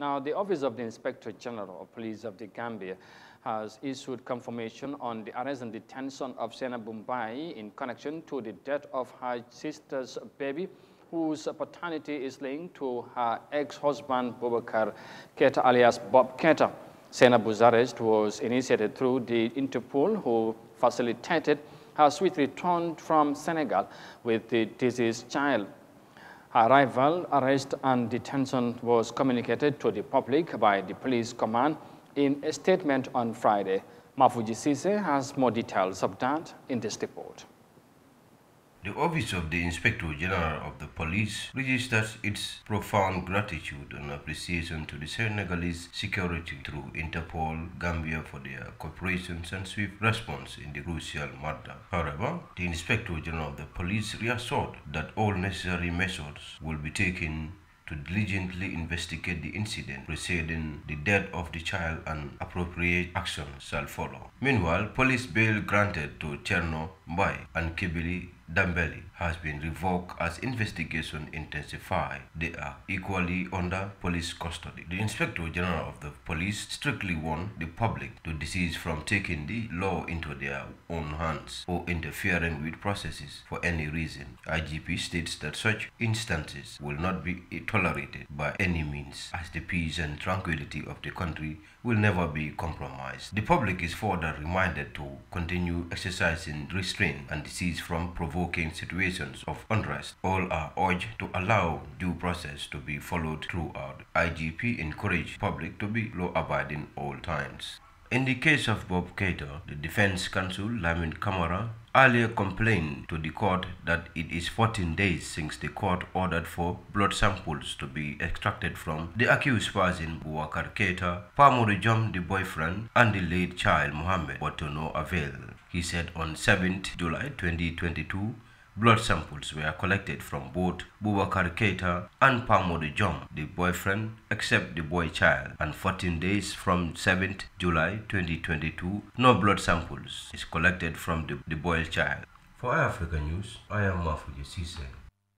Now, the Office of the Inspector General of Police of the Gambia has issued confirmation on the arrest and detention of Sainabou Mbaye in connection to the death of her sister's baby, whose paternity is linked to her ex-husband Bubakar Keita alias Bob Keita. Sainabou's arrest was initiated through the Interpol, who facilitated her swift return from Senegal with the deceased child. Arrival, arrest and detention was communicated to the public by the police command in a statement on Friday. Mafuji Sise has more details of that in this report. The Office of the Inspector General of the Police registers its profound gratitude and appreciation to the Senegalese security through Interpol Gambia for their cooperation and swift response in the crucial matter. However, the Inspector General of the Police reassured that all necessary measures will be taken to diligently investigate the incident preceding the death of the child and appropriate action shall follow. Meanwhile, police bail granted to Cherno Mbaye and Kibili Dambeli has been revoked as investigation intensified. They are equally under police custody. The Inspector General of the Police strictly warned the public to desist from taking the law into their own hands or interfering with processes for any reason. IGP states that such instances will not be tolerated by any means as the peace and tranquility of the country will never be compromised. The public is further reminded to continue exercising restraint and desist from provoking situations of unrest. All are urged to allow due process to be followed throughout. IGP encouraged public to be law-abiding all times. In the case of Bob Keita, the defense counsel Lamin Kamara earlier complained to the court that it is 14 days since the court ordered for blood samples to be extracted from the accused person Bubakar Keita, Pamodu Jom, the boyfriend, and the late child Mohammed, but to no avail. He said on 7th July 2022, Blood samples were collected from both Bubakar Keita and Pamodu Jom, the boyfriend, except the boy child. And 14 days from 7th July 2022, no blood samples is collected from the, the boy child. For Africa News, I am Mafuji Sise.